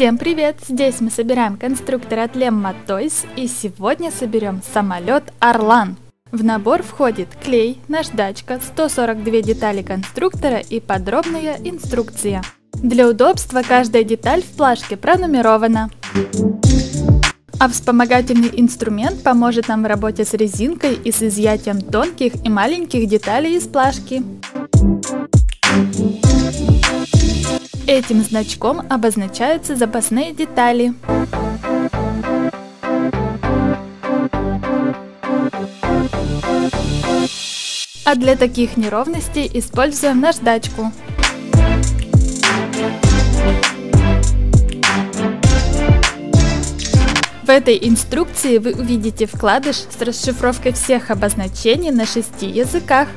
Всем привет! Здесь мы собираем конструктор от Lemma Toys и сегодня соберем самолет Орлан. В набор входит клей, наждачка, 142 детали конструктора и подробная инструкция. Для удобства каждая деталь в плашке пронумерована. А вспомогательный инструмент поможет нам в работе с резинкой и с изъятием тонких и маленьких деталей из плашки. Этим значком обозначаются запасные детали. А для таких неровностей используем наждачку. В этой инструкции вы увидите вкладыш с расшифровкой всех обозначений на шести языках.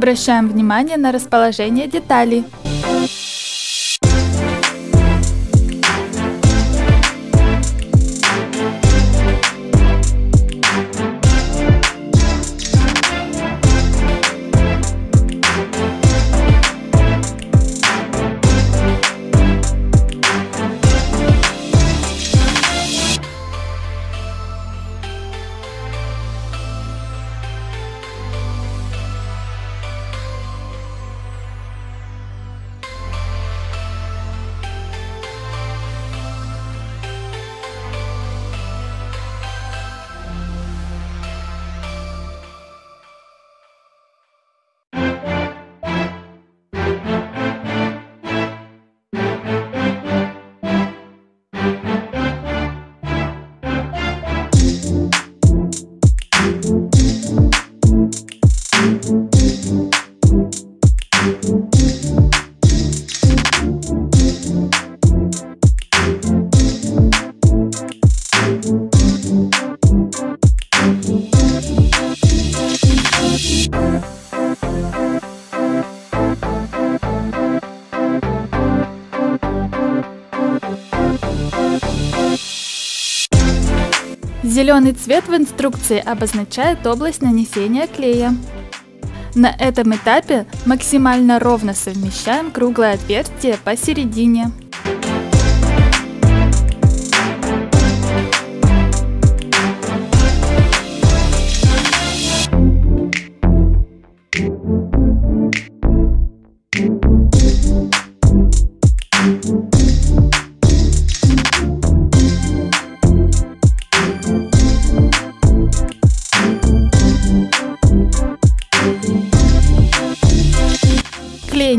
Обращаем внимание на расположение деталей. Зеленый цвет в инструкции обозначает область нанесения клея. На этом этапе максимально ровно совмещаем круглое отверстие посередине.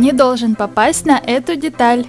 Не должен попасть на эту деталь.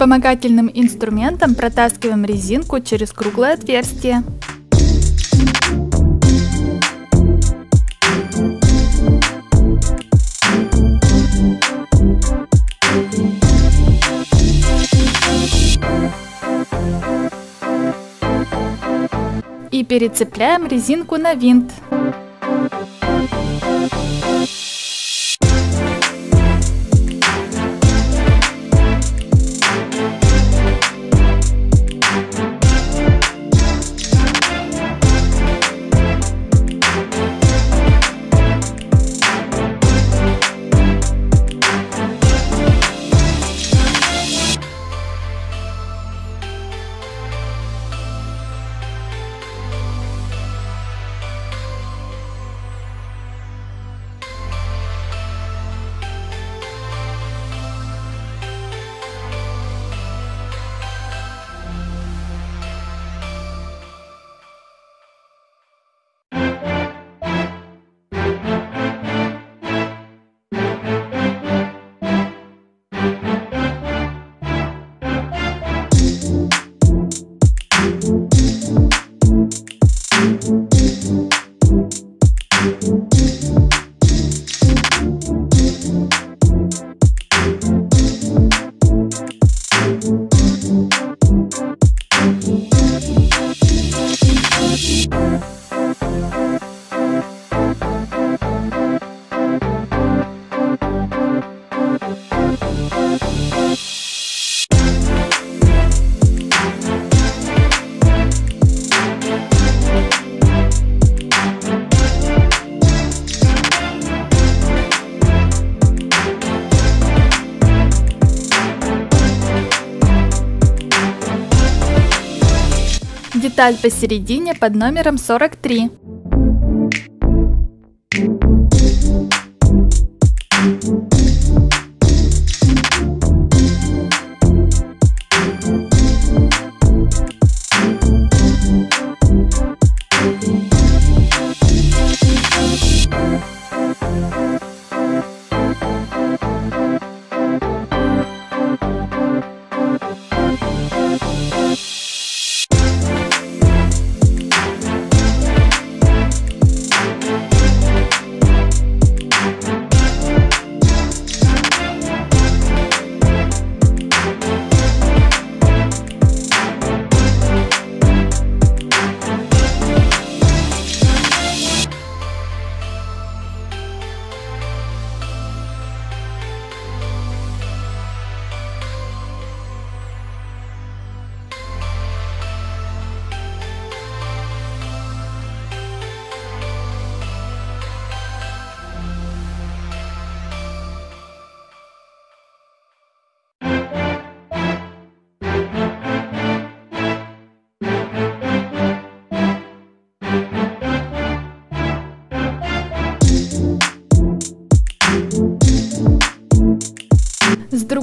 Вспомогательным инструментом протаскиваем резинку через круглое отверстие. И перецепляем резинку на винт. Деталь посередине под номером 43.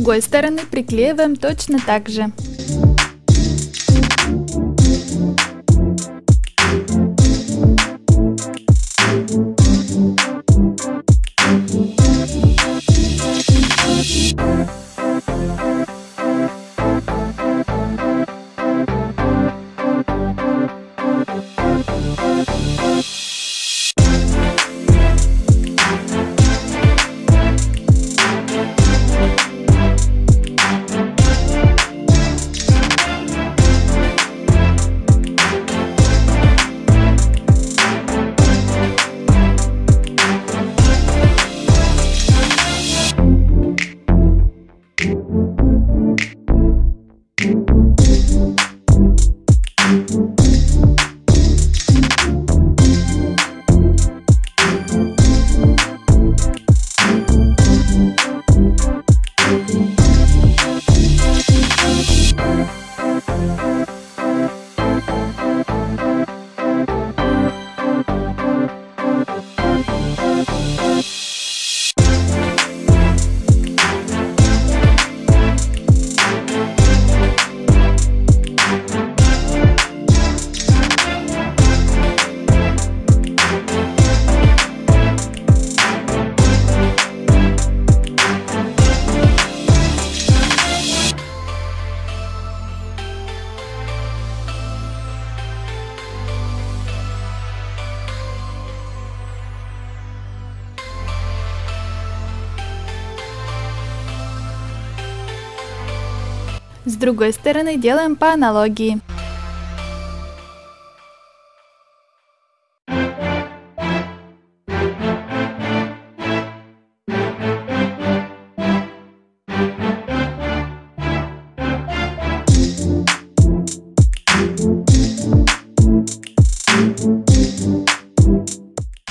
Другой стороны приклеиваем точно так же. С другой стороны делаем по аналогии.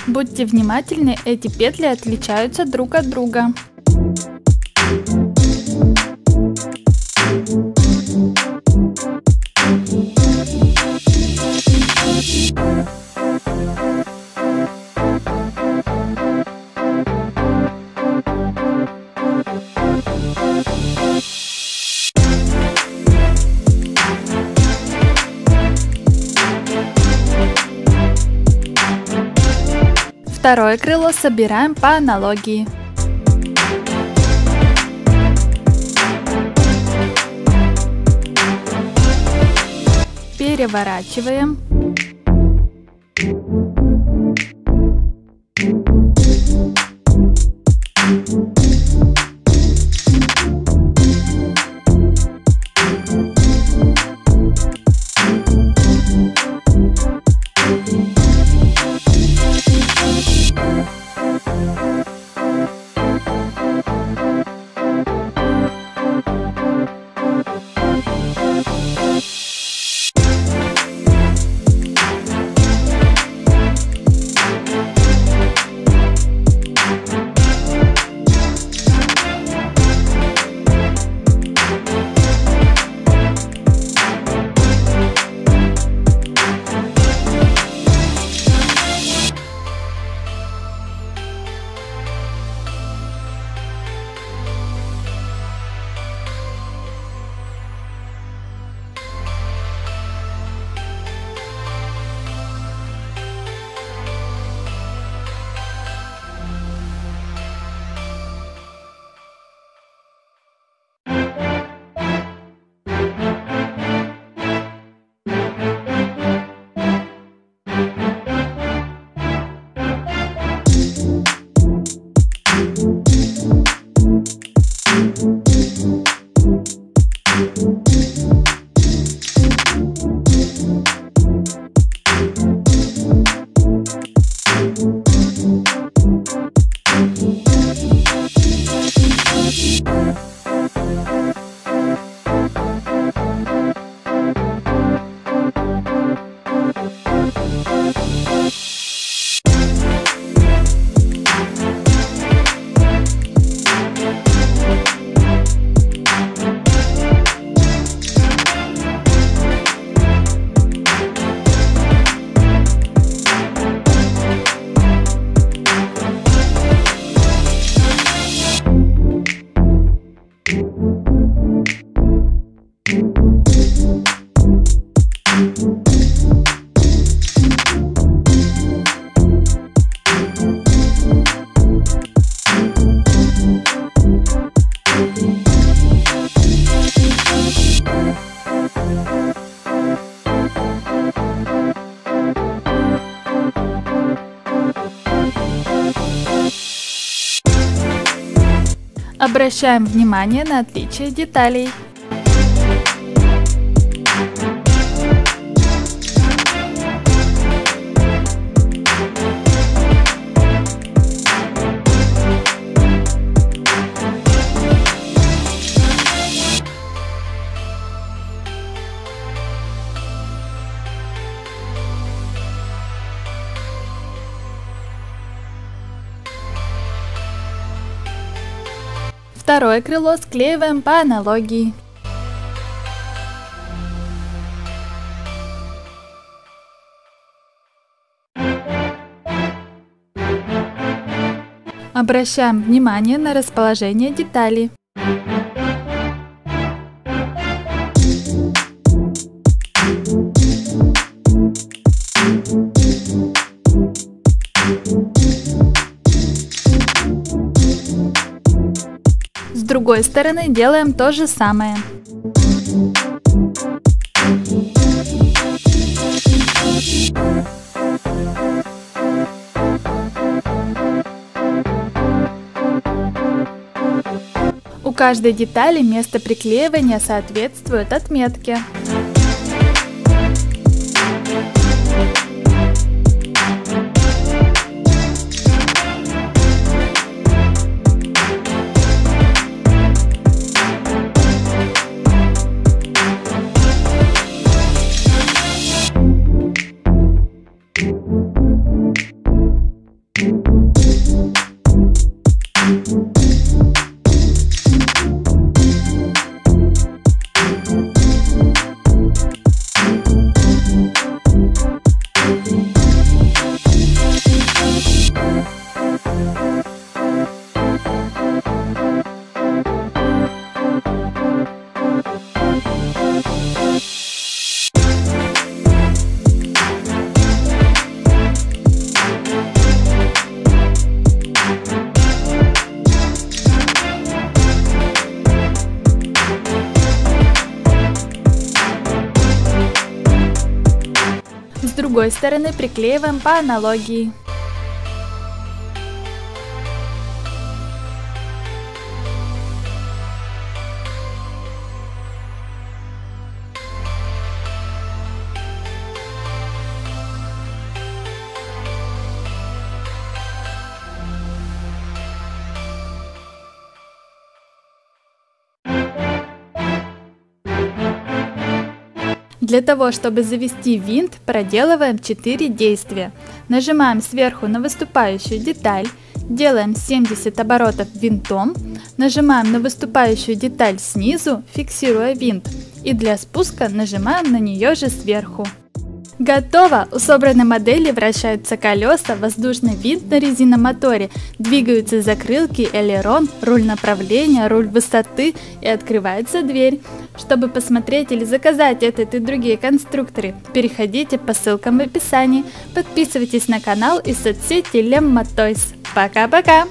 Будьте внимательны, эти петли отличаются друг от друга. Второе крыло собираем по аналогии. Переворачиваем. Обращаем внимание на отличие деталей. Второе крыло склеиваем по аналогии. Обращаем внимание на расположение деталей. Другой стороны делаем то же самое. каждой детали место приклеивания соответствует отметке. С другой стороны приклеиваем по аналогии. Для того, чтобы завести винт, проделываем 4 действия. Нажимаем сверху на выступающую деталь, делаем 70 оборотов винтом, нажимаем на выступающую деталь снизу, фиксируя винт, и для спуска нажимаем на нее же сверху. Готово! У собранной модели вращаются колеса, воздушный винт на резиномоторе, двигаются закрылки, элерон, руль направления, руль высоты и открывается дверь. Чтобы посмотреть или заказать этот и другие конструкторы, переходите по ссылкам в описании. Подписывайтесь на канал и соцсети Lemma Toys. Пока-пока!